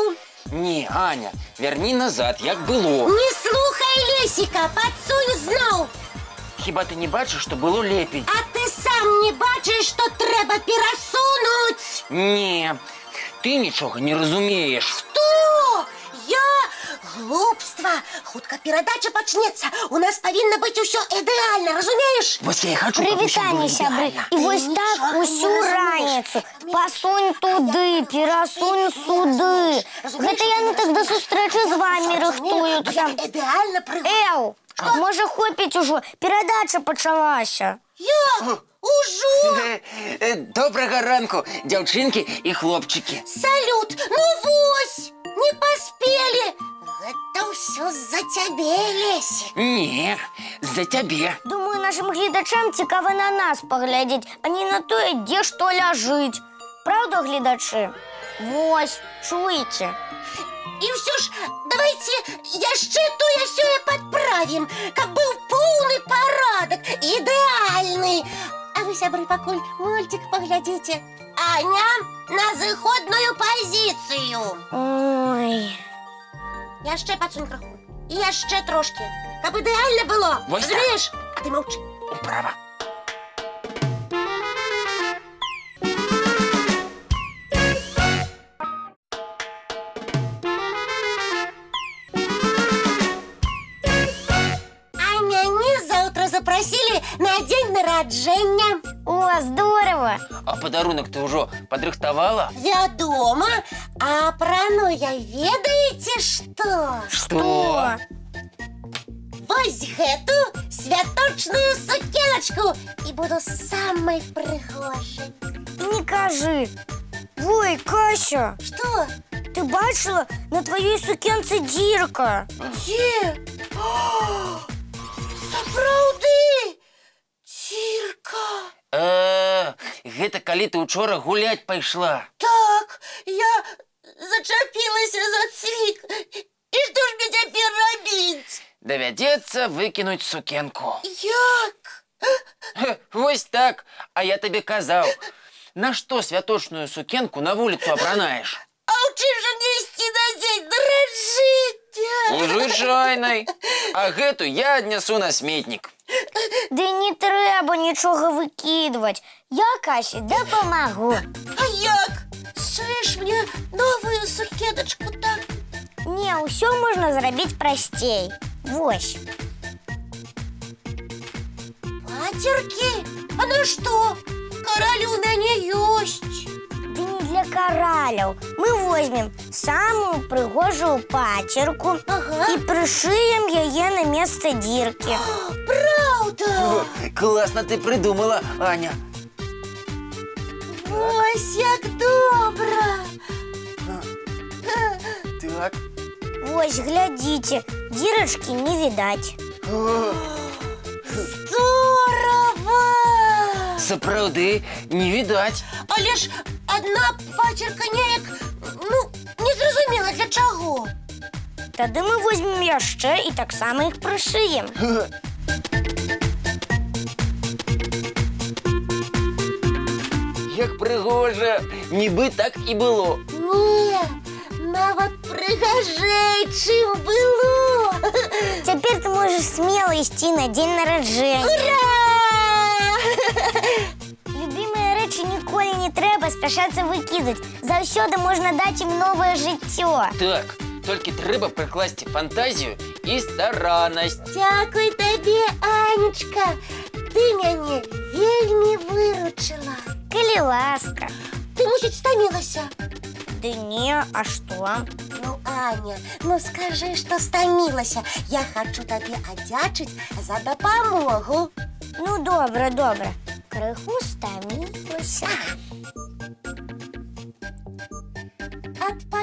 Яшчэ крыху. Не, Аня, вярні назад, як было. Не слухай Лесіка, падсунь зноў. Хіба ты не бачыш, што было лепей? А ты сам не бачиш, што трэба перасунуць. Не, ты нічога не разумееш. Што? Я глупства. Хутка перадача пачнецца. У нас павінна быць усё ідэальна, разумееш? Вось я і хачу, каб усё было Прывітанне, сябры. ідэальна. І вось Ты так нічога не усю разумееш. раніцу. Пасунь туды, перасунь сюды. Гэта яны так да сустрэчы з вамі рыхтуюцца. Ідэальна прыгод. Эў, можа хопіць ужо, перадача пачалася. Я ужо. Э, э, Добрага ранку, дзяўчынкі і хлопчыкі. Салют, ну вось, не паспелі. Гэта ўсё з-за цябе, Лесік. Не, з-за цябе. Думаю, нашым гледачам цікава на нас паглядзець, а не на тое, дзе што ляжыць. Праўда, гледачы? Вось, чуеце? І ўсё ж давайте яшчэ тое сёе падправім, каб быў поўны парадак, ідэальны. А вы сябры пакуль мультик паглядзіце. Аня на зыходную пазіцыю. Ой, Яшчэ пацунь краху. І яшчэ трошкі. Каб ідэальна было. Вось так. Разумееш? А ты маўчы. Управа. А мяне заўтра запрасілі на дзень нараджэння. о, здорово! А падарунак ты ўжо падрыхтавала? Вядома, а апраную ведаеце што? Што? Вось гэту святочную сукеначку і буду самай прыгожай. І не кажы. Ой, Кася, Што? ты бачила на твоей сукенце дірка? Дзе? О, Сапраўды! гэта калі ты учора гуляць пайшла. Так, я зачапілася за цвік. І што ж мне цяпер рабіць? Давядзецца выкінуць сукенку. Як? Хе, Вось так, а я табе казаў. На што святочную сукенку на вуліцу апранаеш? А ў чым жа мне ісці на дзень даражыцця? У звычайнай. А гэту я аднясу на сметнік. Ды не трэба нічога выкідваць. Я Касі дапамагу. А як? Шыш мне новую сукедачку так? Не, ўсё можна зрабіць прасцей. Вось. Пацеркі? А на што? Караль у мяне ёсць. Ды не для караляў. Мы возьмем самую прыгожую пацерку Ага. і прышыем яе на месца дзіркі. Праўда? Класна ты прыдумала, Аня. Ось як добра. Так. Вось, глядзіце, дзірачкі не відаць. Здорова! Сапраўды не відаць. Але ж адна пацерка неяк, ну, незразумела для чаго. Тады мы возьмем яшчэ і таксама іх прышыем. Як прыгожа, нібы так і было. Не, нават прыгажэй, чым было. Цяпер ты можаш смела ісці на дзень нараджэння. Ура! Любімыя рэчы ніколі не трэба спяшацца выкідаць. Заўсёды можна даць ім новае жыццё. Так, толькі трэба прыкласці фантазію і стараннасць. Дзякуй табе, Анечка. Ты мяне вельмі выручыла. Калі ласка. Ты, мусіць, стамілася. Ды не, а што? Ну, Аня, ну скажы, што стамілася. Я хачу табе адзячыць за дапамогу. Ну добра, добра. Крыху стамілася.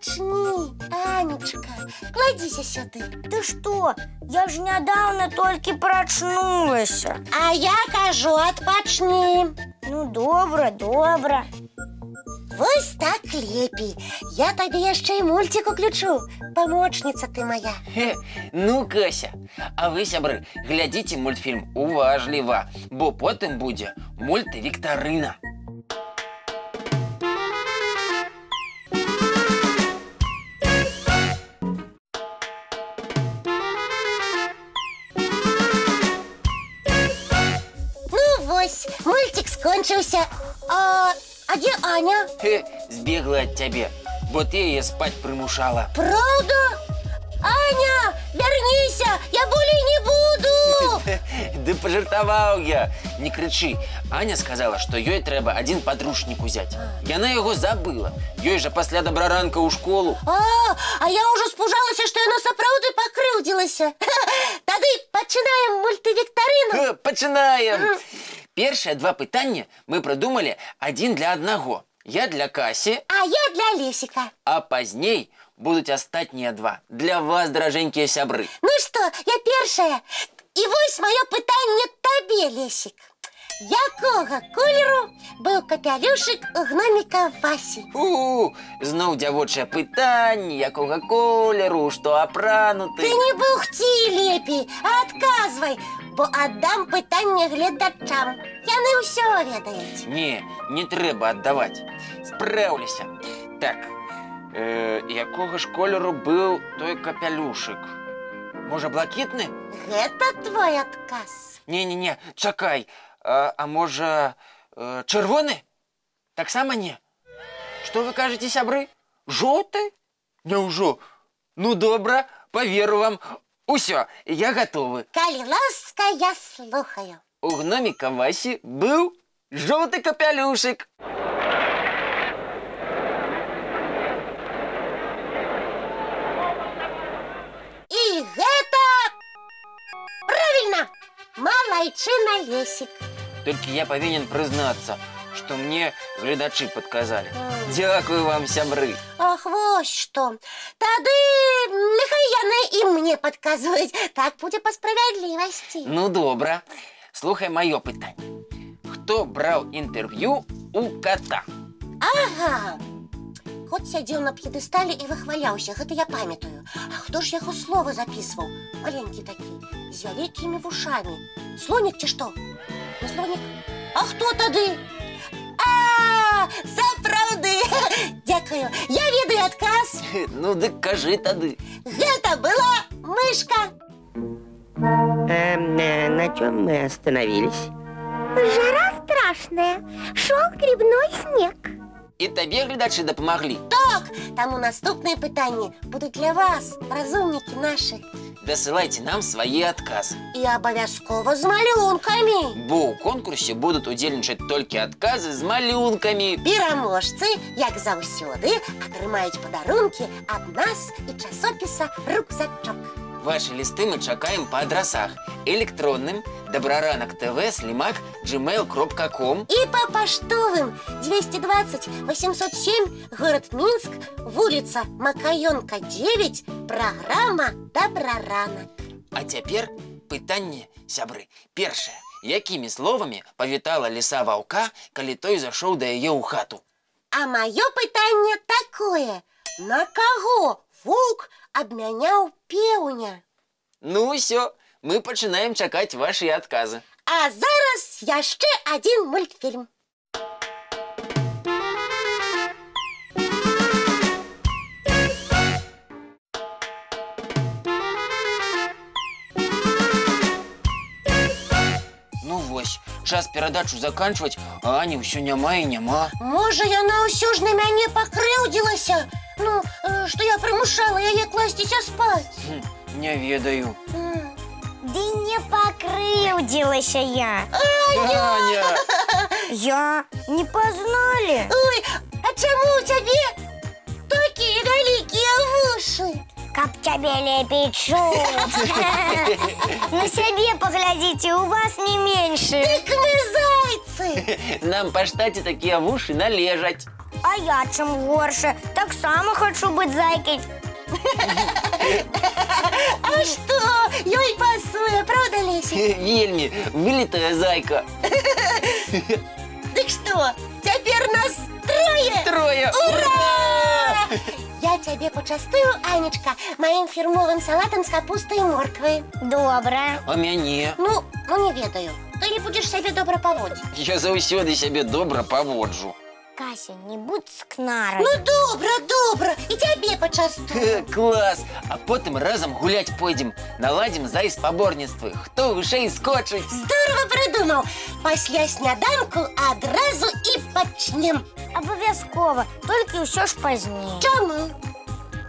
Адпачні, Анечка, кладзіся сюды. Ты што? Я ж нядаўна толькі прачнулася. А я кажу, адпачні. Ну добра, добра. Вось так лепей. Я табе яшчэ і мульцік уключу. Памочніца ты моя. Хе, ну, Кася, а вы, сябры, глядзіце мультфільм уважліва, бо потым будзе мультывіктарына. Хе, збегла ад цябе, бо ты яе спаць прымушала. Правда? Аня, верніся, я болей не буду. Ды пажартаваў я. Не крычы. Аня сказала, што ёй трэба адзін падручнік узяць. Яна яго забыла. Ёй жа пасля добраранка ў школу. А, а я ўжо спужалася, што яна сапраўды пакрыўдзілася. Тады пачынаем мультывіктарыну. Ха, Пачынаем. Першыя два пытання мы прыдумалі адзін для аднаго. Я для Касі, А я для Лесіка. а пазней будуць астатнія два. Для вас, даражэнькія сябры. Ну што, я першая. І вось маё пытанне табе, Лесік. Якога колеру быў капялюшык у гноміка Васі? У, зноў дзявочае пытанне, якога колеру, што Ты апрануты. не бухці лепей, а адказвай, бо аддам пытанне гледачам. Яны ўсё ведаюць. Не, не трэба аддаваць. Спрэўліся. Так, э, якога ж колеру быў той капялюшык? Можа, блакітны? Гэта твой адказ. Не-не-не, чакай. А, а можа, э, чырвоны? Таксама не. Што вы кажаце, сябры? Жоўты? Няўжо? Ну добра, паверу вам. Усё, я гатовы. Калі ласка, я слухаю. У гноміка Васі быў жоўты капялюшык. І гэта правільна. Малайчына Лесік. Толькі я павінен прызнацца, што мне гледачы падказалі. Дзякую вам, сябры. Ах, вось што. Тады няхай яны і мне падказваюць. Так будзе па справядлівасці. Ну добра. Слухай маё пытанне. Хто браў інтэрв'ю у кота? Ага. Кот сядзеў на п'едэсталі і выхваляўся, гэта я памятаю. А хто ж яго слова запісваў? Маленькі такі, з вялікімі вушамі. Слонік ці што? Не слонік? А хто тады? А, сапраўды. Дзякую. Я ведаю адказ. Ну дык кажы тады. Гэта была мышка. Эм, э, на чем мы остановились? Жара страшная. Шел грибной снег. І табе гледачы дапамаглі. Так, таму наступныя пытанні будуць для вас, разумнікі нашы. Дасылайце нам свае адказы. І абавязкова з малюнкамі. Бо ў конкурсе будуць удзельнічаць толькі адказы з малюнкамі. Пераможцы, як заўсёды, атрымаюць падарункі ад нас і часопіса рюкзачок. Вашы лісты мы чакаем па адрасах электронным добраранак тв слімак gmail.com І па паштовым 220 807 город Мінск, вуліца Макаёнка 9, праграма Добраранак. А цяпер пытанне сябры. Першае. Якімі словамі павітала ліса ваўка, калі той зашоў да яе ў хату? А маё пытанне такое: На каго воўк абмяняў пеўня? Ну ўсё, мы пачынаем чакаць вашыя адказы. А зараз яшчэ адзін мультфільм. Ну вось, час перадачу заканчваць, а Ані ўсё няма і няма. Можа, яна ўсё ж на мяне пакрыўдзілася. Ну, э, што я прымушала яе класціся спаць. Хм, не ведаю. М. Ды не пакрыўдзілася я. Аня! Я не пазналі. Ой, а чаму у цябе такія вялікія вушы? Каб цябе лепей чуць. На сябе паглядзіце, у вас не меншы. Дык мы зайцы. Нам па штаце такія вушы належаць. А я чым горша, таксама хачу быць зайкай. А што? Ёй пасуе, правда, Леся? Вельмі вылітая зайка. Дык што, цяпер нас трое? Трое! Ура! Я цябе пачастую, Анечка, маім фірмовым салатам з капустай і морквай. Добра. А мяне? Ну, ну не ведаю. Ты не будзеш сябе добра паводзіць. Я заўсёды сябе добра паводжу. Кася, не будь скнарой. Ну добра, добра, і тебе почастую. Хе, Клас! А потім разом гулять пойдем. Наладим за споборництви. Хто вище скочить. Здорово придумав. Після сняданку одразу і почнем. Обов'язково, тільки все ж пізніше. Чому?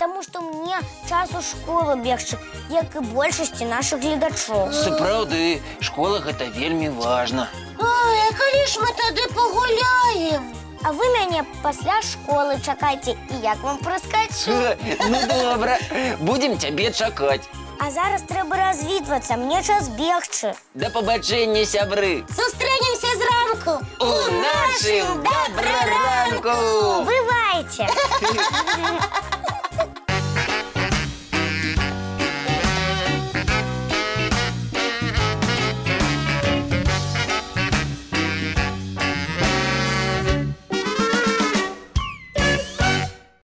Тому що мені час у школу бігти, як і більшості наших глядачів. Справді, школа гэта вельмі важно. Ой, а коли ж ми тоді погуляємо? А ви мене після школи чекайте, і як вам проскочу. Хе, Ну добре, будем тебе чекати. А зараз треба розвідуватися, мені час бігти. До побачення, сябри. Зустрінемося зранку. У нашим доброранку! Бувайте!